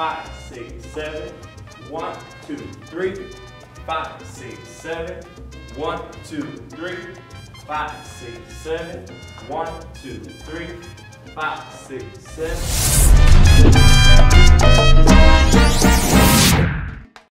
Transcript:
Five, six, seven. One, two, three. Five, six, seven. One, two, three. Five, six, seven. One, two, three. Five, six, seven.